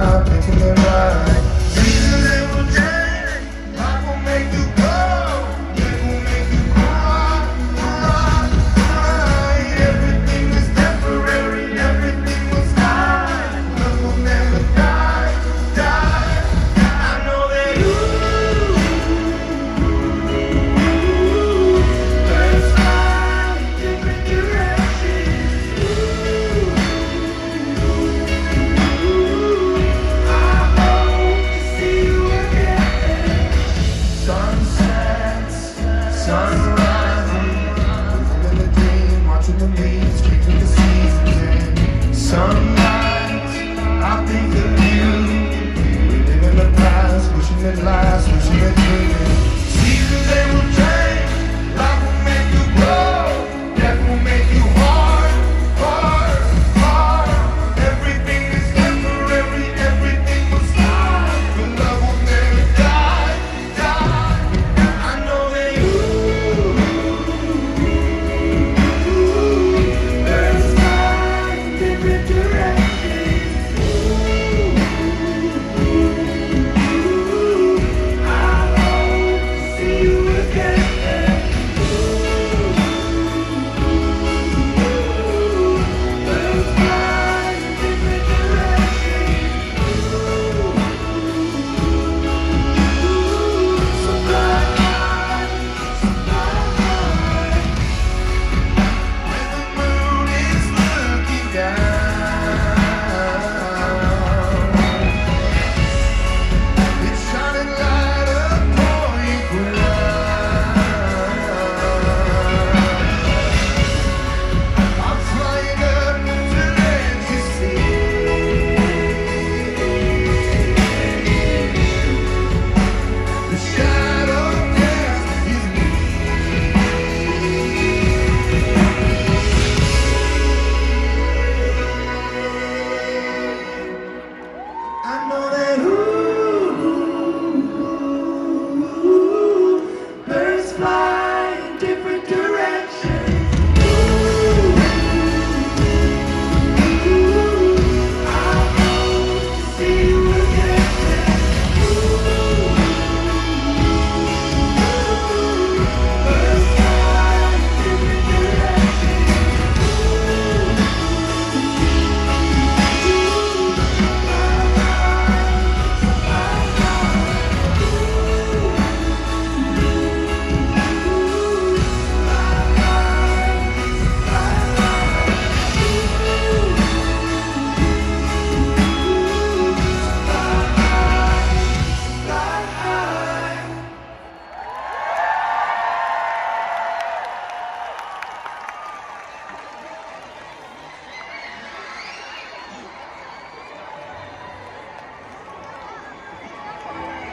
out, it about sunrise. Living the dream, watching the leaves, drinking the seasons and sunrise